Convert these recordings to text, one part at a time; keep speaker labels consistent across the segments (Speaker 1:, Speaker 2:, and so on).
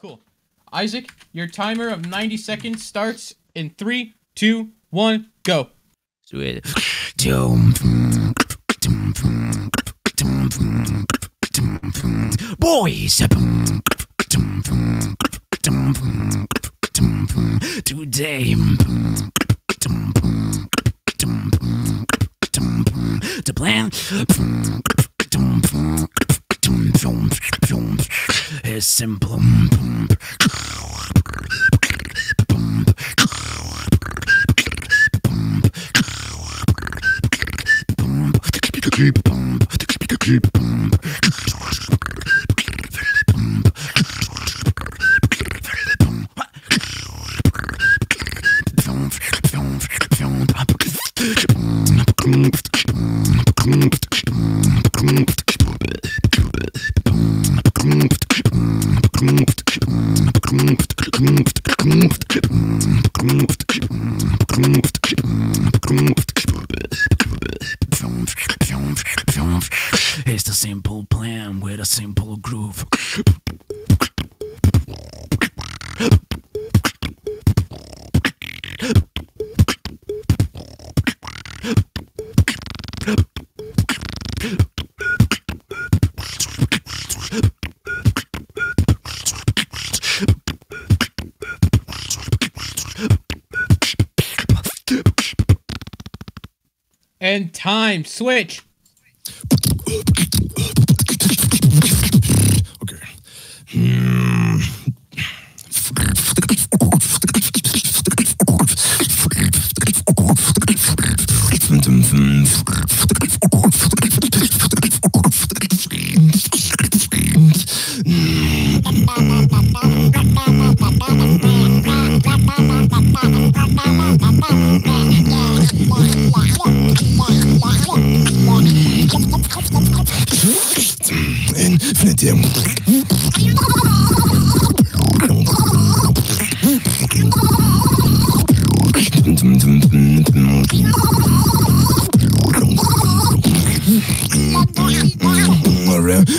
Speaker 1: Cool. Isac, your timer of 90 seconds starts in three, two, one, go.
Speaker 2: Sweet. Boys. Today. To plan simple. Mm, It's the simple plan with a simple groove.
Speaker 1: And time, switch.
Speaker 3: Okay. Hmm. Infinity.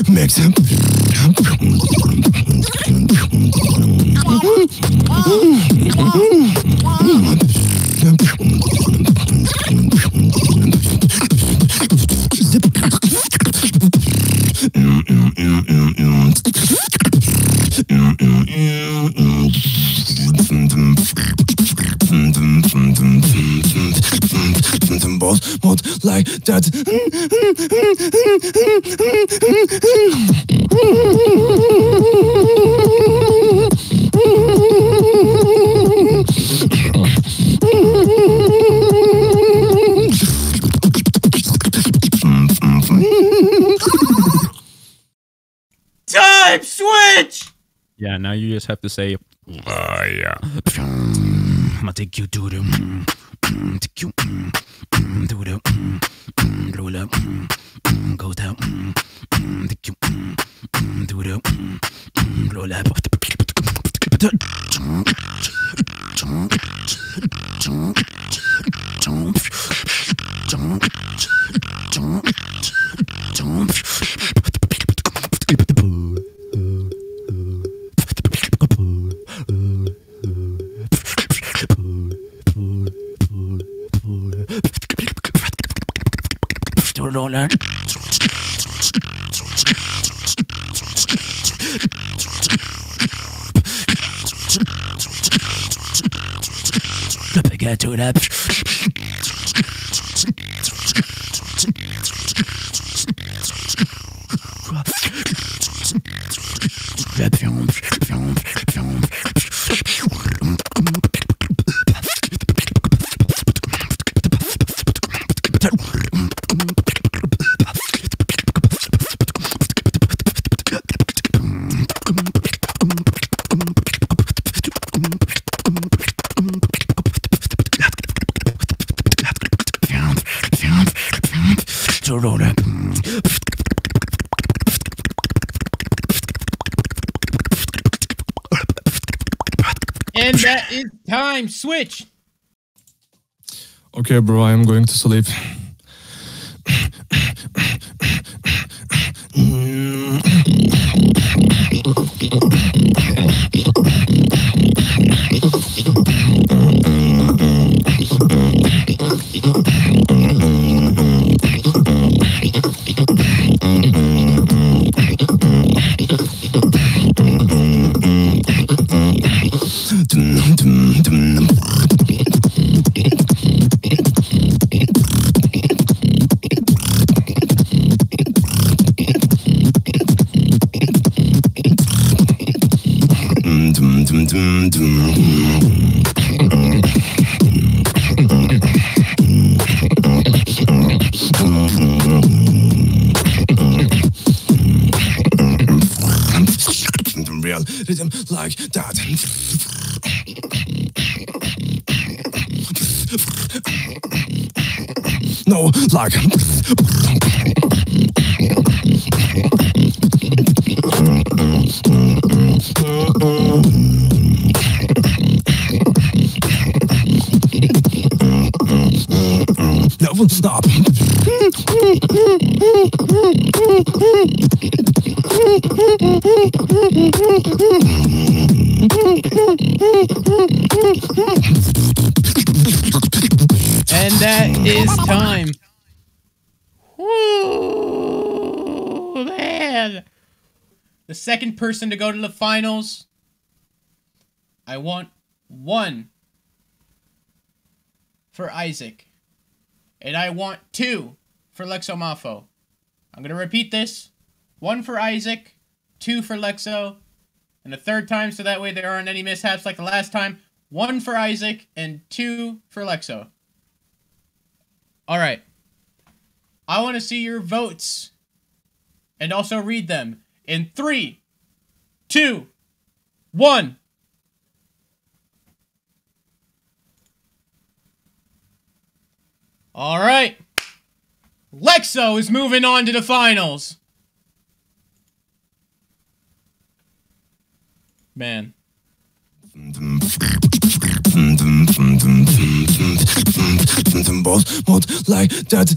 Speaker 3: Mix Both like that.
Speaker 1: Switch.
Speaker 4: Yeah, now you just have to say,
Speaker 3: Ah, yeah.
Speaker 2: I'ma take you to the take you to the roll up go down take you to the mm, mm, roll up to roll up Get to that. To
Speaker 1: And that is time, switch.
Speaker 3: Okay, bro, I am going to sleep. Real rhythm like that. No, like. Stop.
Speaker 1: And that is time. Ooh, man. The second person to go to the finals. I want one for Isac. And I want two for Lexomafo. I'm going to repeat this. One for Isac, two for Lexo, and a third time so that way there aren't any mishaps like the last time. One for Isac and two for Lexo. All right. I want to see your votes and also read them in three, two, one. All right. Lexo is moving on to the finals. Man.
Speaker 3: Like that.